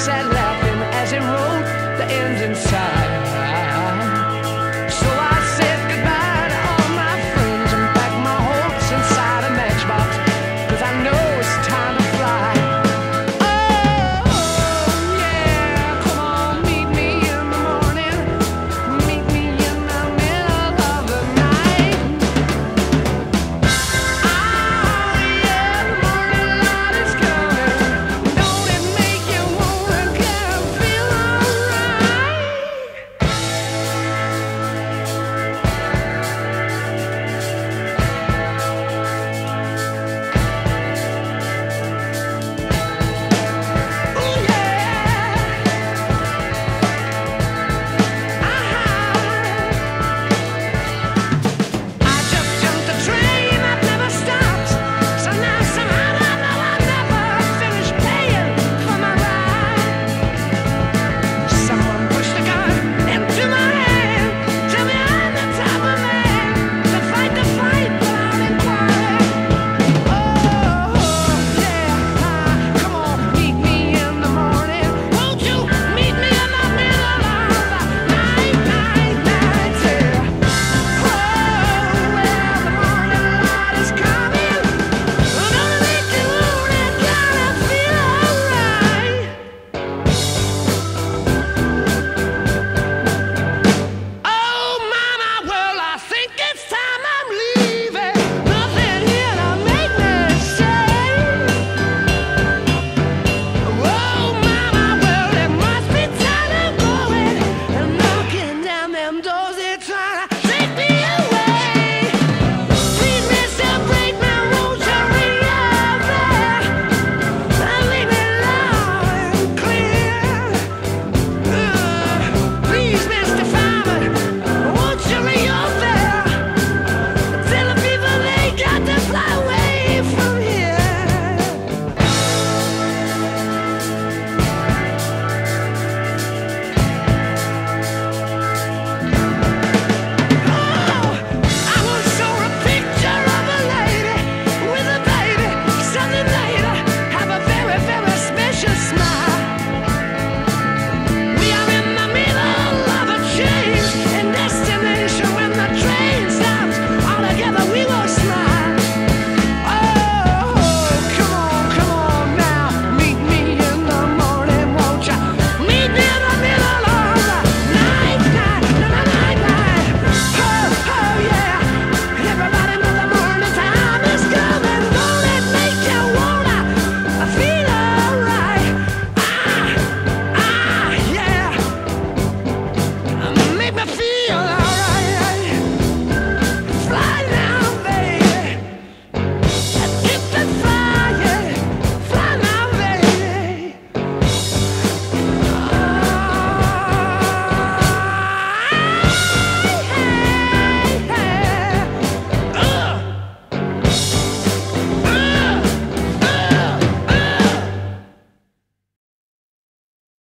sat laughing as it rolled the engine inside.